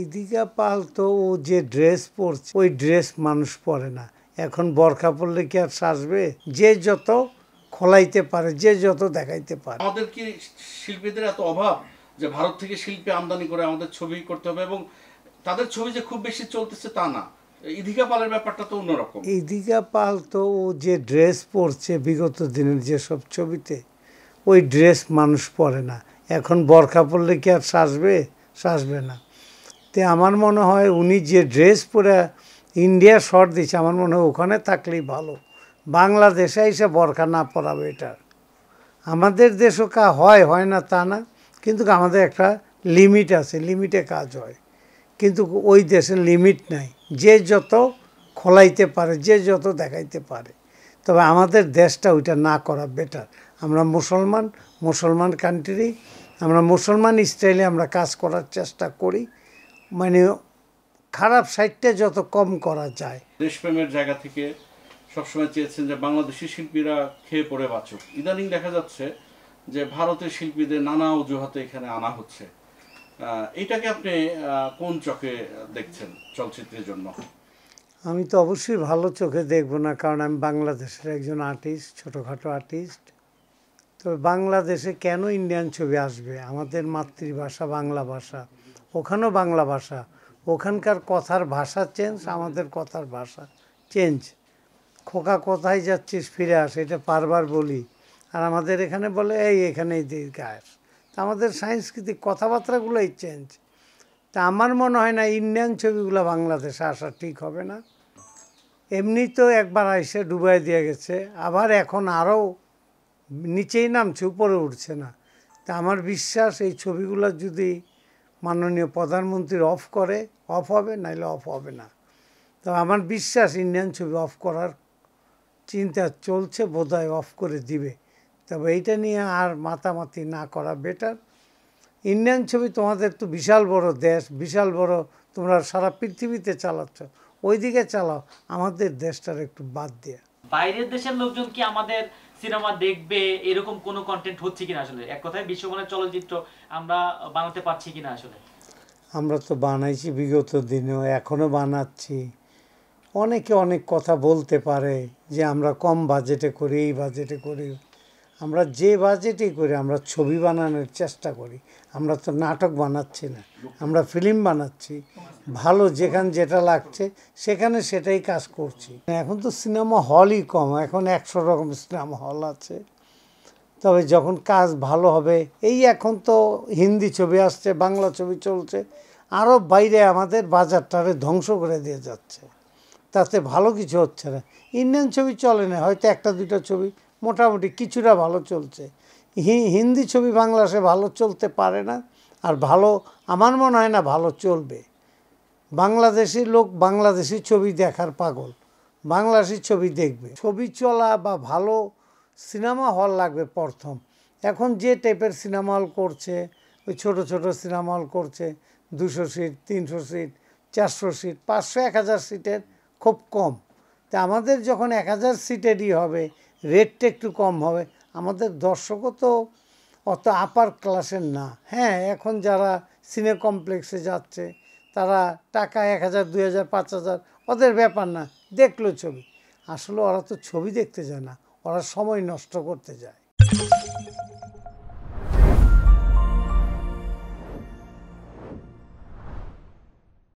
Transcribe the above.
ইদিকা পাল তো ও যে ড্রেস পরছে ওই ড্রেস মানুষ পরে না। এখন বরখা পরলে কি আর সাজবে? যে যত খোলাইতে পারে যে যত দেখাইতে পারে। আমাদের কি শিল্পীদের এত অভাব যে ভারত থেকে শিল্পী আমদানি করে আমাদের ছবি করতে হবে এবং তাদের ছবি যে খুব বেশি চলতেছে তা না। ইধিকা পালের ব্যাপারটা তো অন্যরকম। ইদিকা পাল তো ও যে ড্রেস পরছে বিগত দিনের যেসব ছবিতে ওই ড্রেস মানুষ পরে না। এখন বরখা পরলে কি আর সাজবে? সাজবে না। তে আমার মনে হয় উনি যে ড্রেস পরে ইন্ডিয়া শর্ট দিচ্ছে আমার মনে হয় ওখানে থাকলেই ভালো। বাংলাদেশে এসে বরখা না পরাবে এটা। আমাদের দেশও কা হয় হয় না তা না, কিন্তু আমাদের একটা লিমিট আছে, লিমিটে কাজ হয়। কিন্তু ওই দেশের লিমিট নাই। যে যত খোলাইতে পারে, যে যত দেখাইতে পারে, তবে আমাদের দেশটা ওইটা না করা বেটার আমরা মুসলমান মুসলমান কান্ট্রি আমরা মুসলমান স্টাইলে আমরা কাজ করার চেষ্টা করি। মানে খারাপ সাইডটা যত কম করা যায়। দেশপ্রেমের জায়গা থেকে সবসময় চেয়েছেন যে বাংলাদেশি শিল্পীরা খেয়ে পড়ে বাঁচুক। ইদানিং দেখা যাচ্ছে যে ভারতের শিল্পীদের নানা অজুহাতে এখানে আনা হচ্ছে। এটাকে আপনি কোন চোখে দেখছেন চলচ্চিত্রের জন্য? আমি তো অবশ্যই ভালো চোখে দেখব না কারণ আমি বাংলাদেশের একজন আর্টিস্ট ছোটোখাটো আর্টিস্ট। তবে বাংলাদেশে কেন ইন্ডিয়ান ছবি আসবে? আমাদের মাতৃভাষা বাংলা ভাষা। ওখানেও বাংলা ভাষা। ওখানকার কথার ভাষা চেঞ্জ আমাদের কথার ভাষা চেঞ্জ খোকা কোথায় যাচ্ছিস ফিরে আস, এটা বারবার বলি। আর আমাদের এখানে বলে, এই এখানেই তা আমাদের সাংস্কৃতিক কথাবার্তাগুলোই চেঞ্জ তা আমার মনে হয় না ইন্ডিয়ান ছবিগুলো বাংলাদেশে আসা ঠিক হবে না। এমনি তো একবার আইসে ডুবাই দিয়ে গেছে, আবার এখন আরও নিচেই নামছে, উপরে উঠছে না। তা আমার বিশ্বাস এই ছবিগুলো যদি মাননীয় প্রধানমন্ত্রী অফ করে, অফ হবে, নাইলে অফ হবে না। তো আমার বিশ্বাস ইন্ডিয়ান ছবি অফ করার চিন্তা চলছে, বোধহয় অফ করে দিবে। তবে এইটা নিয়ে আর মাতামাতি না করা বেটার। ইন্ডিয়ান ছবি তোমাদের তো বিশাল বড় দেশ, বিশাল বড় তোমরা সারা পৃথিবীতে চালাচ্ছ। ওইদিকে চালাও, আমাদের দেশটার একটু বাদ দিয়ে। বাইরের দেশের লোকজন কি আমাদের সিনেমা দেখবে? এরকম কোনো কন্টেন্ট হচ্ছে কিনা আসলে? এক কথায় বিশ্বমানের চলচ্চিত্র আমরা বানাতে পারছি কিনা আসলে? আমরা তো বানাইছি বিগত দিনেও, এখনও বানাচ্ছি। অনেকে অনেক কথা বলতে পারে যে আমরা কম বাজেটে করি, এই বাজেটে করি। আমরা যে বাজেটেই করি, আমরা ছবি বানানোর চেষ্টা করি। আমরা তো নাটক বানাচ্ছি না, আমরা ফিল্ম বানাচ্ছি। ভালো যেখানে যেটা লাগছে, সেখানে সেটাই কাজ করছি। এখন তো সিনেমা হলই কম, এখন একশো রকম সিনেমা হল আছে। তবে যখন কাজ ভালো হবে, এই এখন তো হিন্দি ছবি আসছে, বাংলা ছবি চলছে, আরও বাইরে আমাদের বাজারটারে ধ্বংস করে দিয়ে যাচ্ছে। তাতে ভালো কিছু হচ্ছে না। ইন্ডিয়ান ছবি চলে না, হয়তো একটা দুটো ছবি মোটামুটি কিছুটা ভালো চলছে। হিন্দি ছবি বাংলাদেশে ভালো চলতে পারে না, আর ভালো, আমার মনে হয় না ভালো চলবে। বাংলাদেশি লোক বাংলাদেশি ছবি দেখার পাগল, বাংলাদেশি ছবি দেখবে। ছবি চলা বা ভালো সিনেমা হল লাগবে প্রথম। এখন যে টাইপের সিনেমা হল করছে, ওই ছোট ছোট সিনেমা হল করছে, দুশো সিট, তিনশো সিট, চারশো সিট, পাঁচশো, এক হাজার সিটের খুব কম। তা আমাদের যখন এক হাজার সিটেরই হবে রেটটা একটু কম হবে। আমাদের দর্শকও তো অত আপার ক্লাসের না। হ্যাঁ এখন যারা সিনে কমপ্লেক্সে যাচ্ছে, তারা টাকা এক হাজার, দুই হাজার, পাঁচ হাজার, ওদের ব্যাপার না, দেখল ছবি। আসলে ওরা তো ছবি দেখতে যায় না, ওরা সময় নষ্ট করতে যায়।